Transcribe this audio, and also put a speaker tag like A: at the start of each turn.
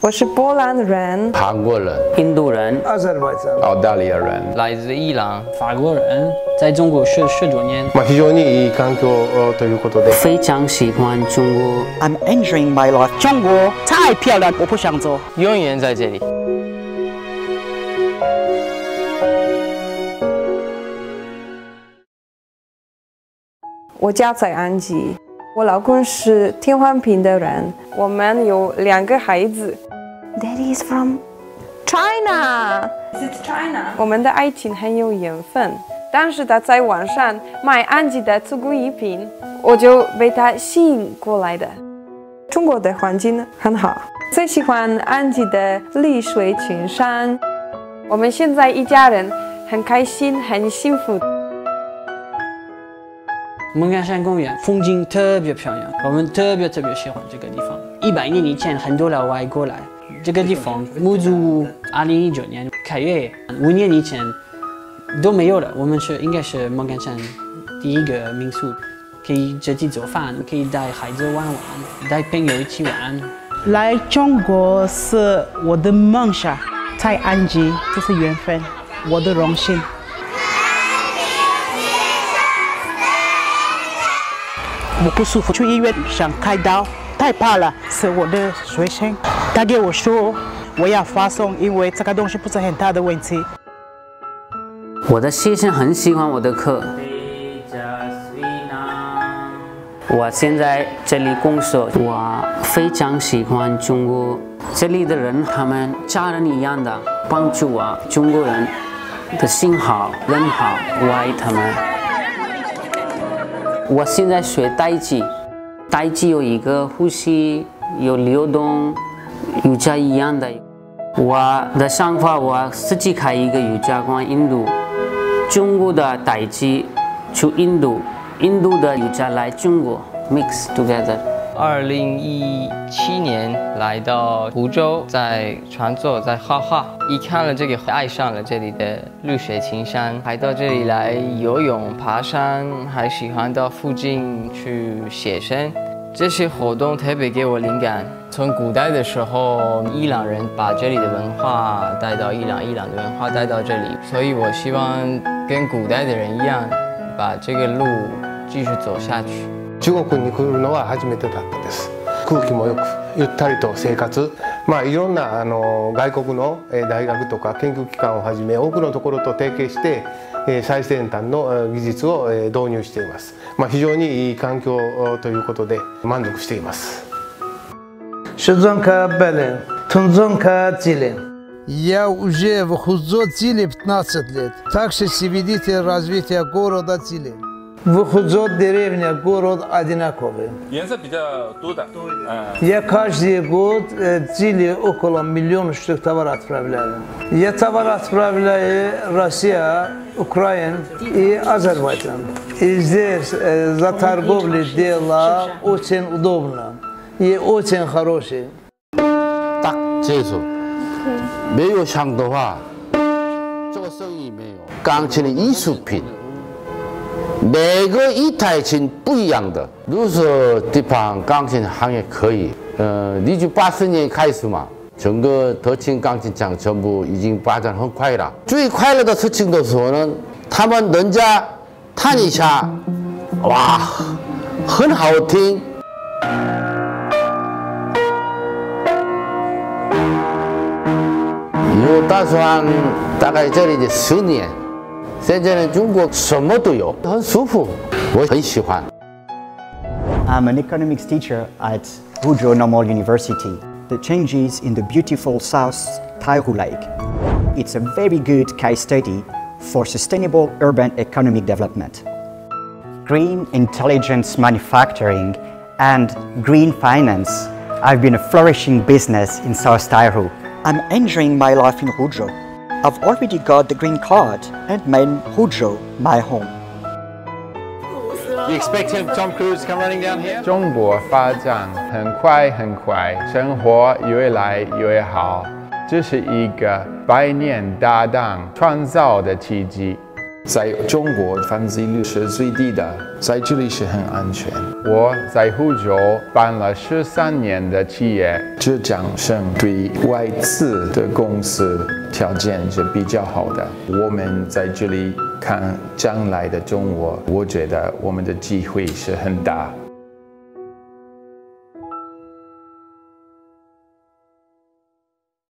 A: 我是波兰人，
B: 韩国人、
C: 印度人、
B: 澳大利亚人，
D: 来自伊朗、
E: 法国人，在中国十十多年。
F: まあ非常にいい環境ということで。
C: 非常喜欢中国。
G: I'm enjoying my life。
H: 中国太漂亮，我不想走，
D: 永远在这里。
A: 我家在安吉，我老公是天花屏的人，我们有两个孩子。 Daddy is from China. Is it China? 我们的爱情很有缘分，但是他在网上卖安吉的足够一品，我就被他吸引过来的。中国的环境很好，最喜欢安吉的绿水青山。我们现在一家人很开心，很幸福。
E: 蒙干山公园风景特别漂亮，我们特别特别喜欢这个地方。一百年以前，很多老外过来这个地方，木族二零一九年开业，五年以前都没有了。我们是应该是莫干山第一个民宿，可以自己做饭，可以带孩子玩玩，带朋友一起玩。
H: 来中国是我的梦想，在安吉这是缘分，我的荣幸。我不舒服，去医院想开刀，太怕了。是我的学生，他给我说我要发送，因为这个东西不是很大的问题。
C: 我的学生很喜欢我的课。我现在这里工作，我非常喜欢中国这里的人，他们家人一样的帮助我。中国人的心好，人好，我爱他们。我现在学代际，代际有一个呼吸，有流动，瑜伽一样的。我的想法，我自己开一个瑜伽馆，印度，中国的代际去印度，印度的瑜伽来中国，mix together。
D: 二零一七年来到湖州，在创作，在画画。一看了这个，爱上了这里的绿水青山，还到这里来游泳、爬山，还喜欢到附近去写生。这些活动特别给我灵感。从古代的时候，伊朗人把这里的文化带到伊朗，伊朗的文化带到这里，所以我希望跟古代的人一样，把这个路继续走下去。
F: 中国に来るのは初めてだったです空気もよくゆったりと生活まあいろんなあの外国の大学とか研究機関をはじめ多くのところと提携して最先端の技術を導入しています、まあ、非常にいい環境ということで満足しています
I: шедзонка Белли, тунзонка цили.
J: Я уже в Худзо Тили 15 лет, также свидетель развития города Тили.
I: В Худзо деревня, город одинаковый.
K: А.
I: Я каждый год э, Цили около миллиона штук товара отправляю. Я товар отправляю Россия, Украина и Азербайджан. И здесь э, за торговлей дела очень удобно. и очень хороший.
B: 딱 재수. 매우 상도화. 做生意没有钢琴的艺术品，每个一台琴不一样的。如说地方钢琴行业可以，呃，一九八四年开始嘛，整个德清钢琴厂全部已经发展很快了。最快乐的事情的时候呢，他们人家弹一下，哇，很好听。 大概这里的十年，现在呢，中国什么都有，很舒服，我很喜欢。
G: I'm an economics teacher at Huzhou Normal University. The changes in the beautiful South Taihu Lake. It's a very good case study for sustainable urban economic development. Green intelligence manufacturing and green finance have been a flourishing business in South Taihu. I'm enjoying my life in Huzhou. I've already got the green card and made Huzhou my home.
L: You expecting Tom Cruise to come running down here?
M: 中国发展很快很快，生活越来越好，这是一个百年搭档创造的奇迹。 在中国犯罪率是最低的，在这里是很安全。我在湖州办了十三年的企业，浙江省对外资的公司条件是比较好的。我们在这里看将来的中国，我觉得我们的机会是很大。